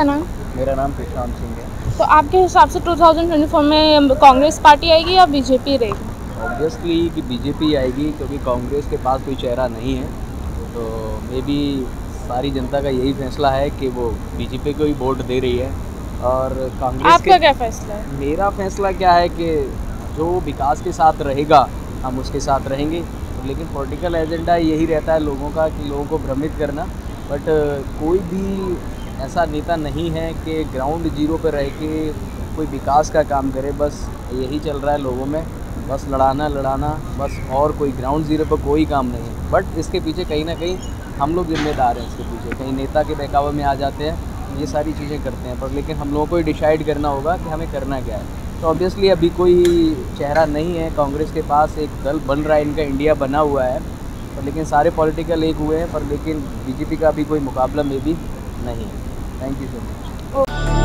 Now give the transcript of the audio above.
आपका नाम? मेरा नाम प्रशांत सिंह है। तो आपके हिसाब से 2024 में कांग्रेस पार्टी आएगी या बीजेपी रहेगी? ऑब्वियसली कि बीजेपी आएगी क्योंकि कांग्रेस के पास कोई चेहरा नहीं है। तो मे बी सारी जनता का यही फैसला है कि वो बीजेपी को ही वोट दे रही है। और कांग्रेस आपका क्या फैसला है? मेरा फैसला क्या है कि जो विकास के साथ रहेगा हम उसके साथ रहेंगे। लेकिन पॉलिटिकल एजेंडा यही रहता है लोगों का कि लोगों को भ्रमित करना। बट कोई भी ऐसा नेता नहीं है कि ग्राउंड ज़ीरो पर रह के कोई विकास का काम करे, बस यही चल रहा है लोगों में। बस लड़ाना लड़ाना, बस और कोई ग्राउंड ज़ीरो पर कोई काम नहीं है। बट इसके पीछे कहीं ना कहीं हम लोग जिम्मेदार हैं इसके पीछे। कहीं नेता के बहकावे में आ जाते हैं, ये सारी चीज़ें करते हैं। पर लेकिन हम लोगों को ही डिसाइड करना होगा कि हमें करना क्या है। तो ऑब्वियसली अभी कोई चेहरा नहीं है। कांग्रेस के पास एक दल बन रहा है, इनका इंडिया बना हुआ है। पर लेकिन सारे पॉलिटिकल एक हुए हैं, पर लेकिन बीजेपी का अभी कोई मुकाबला में भी नहीं है। Thank you so much. Oh.